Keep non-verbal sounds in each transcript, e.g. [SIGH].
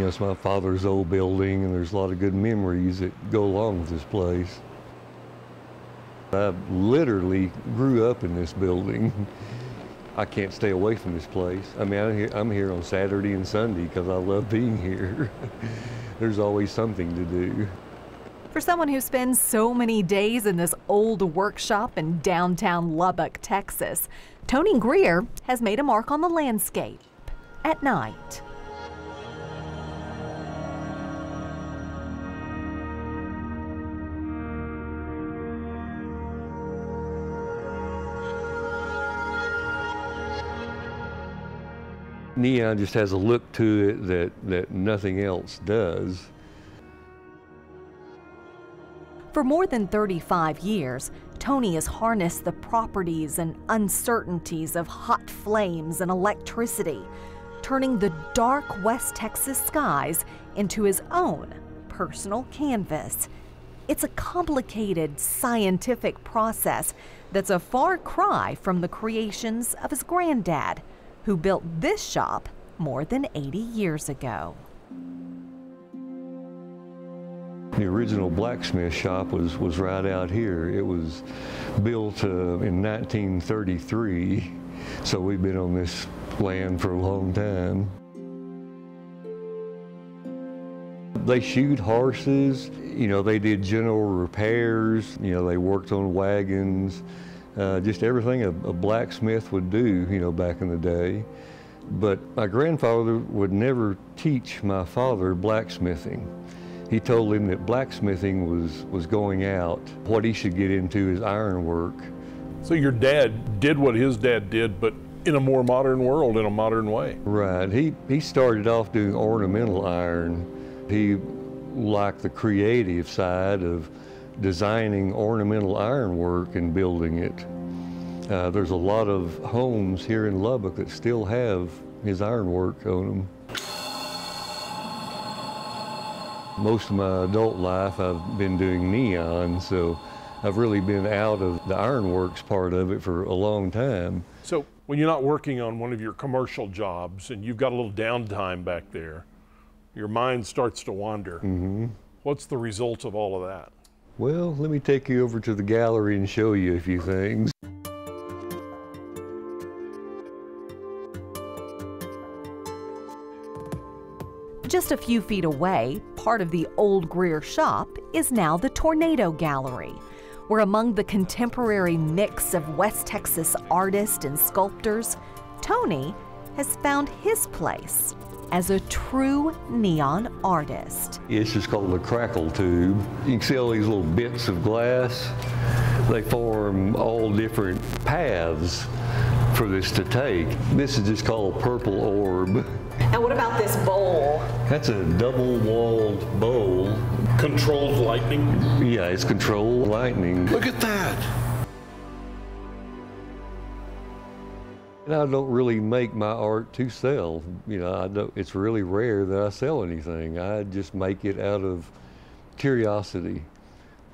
know, it's my father's old building, and there's a lot of good memories that go along with this place. I literally grew up in this building. I can't stay away from this place. I mean, I'm here, I'm here on Saturday and Sunday because I love being here. [LAUGHS] There's always something to do. For someone who spends so many days in this old workshop in downtown Lubbock, Texas, Tony Greer has made a mark on the landscape at night. Neon just has a look to it that, that nothing else does. For more than 35 years, Tony has harnessed the properties and uncertainties of hot flames and electricity, turning the dark West Texas skies into his own personal canvas. It's a complicated scientific process that's a far cry from the creations of his granddad, who built this shop more than 80 years ago. The original blacksmith shop was, was right out here. It was built uh, in 1933, so we've been on this land for a long time. They shoot horses, you know, they did general repairs, you know, they worked on wagons, uh, just everything a, a blacksmith would do, you know, back in the day. But my grandfather would never teach my father blacksmithing. He told him that blacksmithing was, was going out. What he should get into is ironwork. So your dad did what his dad did, but in a more modern world, in a modern way. Right. He, he started off doing ornamental iron. He liked the creative side of designing ornamental ironwork and building it. Uh, there's a lot of homes here in Lubbock that still have his ironwork on them. Most of my adult life I've been doing neon, so I've really been out of the ironworks part of it for a long time. So when you're not working on one of your commercial jobs and you've got a little downtime back there, your mind starts to wander. Mm-hmm. What's the result of all of that? Well, let me take you over to the gallery and show you a few things. Just a few feet away, part of the old Greer shop is now the Tornado Gallery, where among the contemporary mix of West Texas artists and sculptors, Tony has found his place as a true neon artist. It's just called a crackle tube. You can see all these little bits of glass. They form all different paths for this to take. This is just called purple orb. And what about this bowl? That's a double-walled bowl. Controlled lightning? Yeah, it's controlled lightning. Look at that. And I don't really make my art to sell. You know, I don't, it's really rare that I sell anything. I just make it out of curiosity.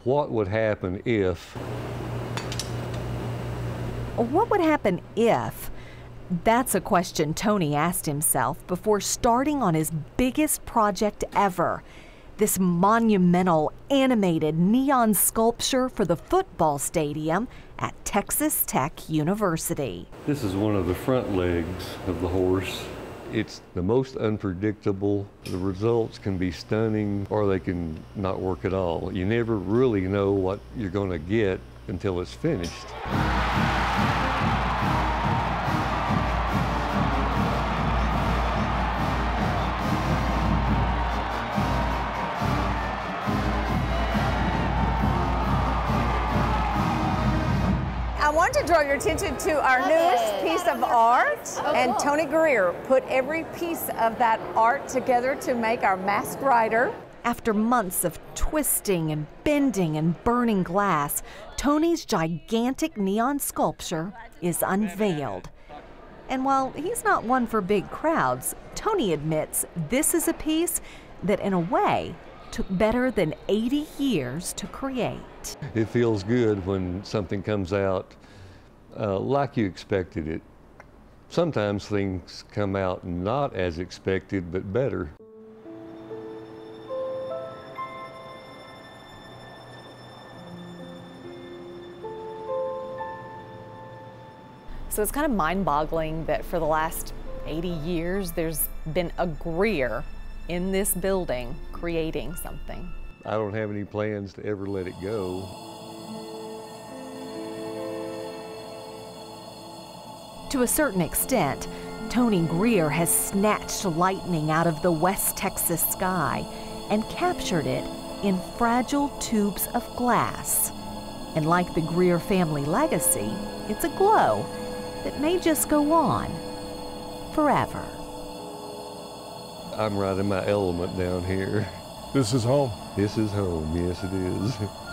What would happen if? What would happen if? That's a question Tony asked himself before starting on his biggest project ever this monumental animated neon sculpture for the football stadium at Texas Tech University. This is one of the front legs of the horse. It's the most unpredictable. The results can be stunning or they can not work at all. You never really know what you're going to get until it's finished. I want to draw your attention to our newest piece of art. And Tony Greer put every piece of that art together to make our masked rider. After months of twisting and bending and burning glass, Tony's gigantic neon sculpture is unveiled. And while he's not one for big crowds, Tony admits this is a piece that, in a way, took better than 80 years to create it. Feels good when something comes out uh, like you expected it. Sometimes things come out not as expected, but better. So it's kind of mind boggling that for the last 80 years, there's been a Greer in this building creating something. I don't have any plans to ever let it go. To a certain extent, Tony Greer has snatched lightning out of the West Texas sky and captured it in fragile tubes of glass. And like the Greer family legacy, it's a glow that may just go on forever. I'm right in my element down here. This is home. This is home, yes it is. [LAUGHS]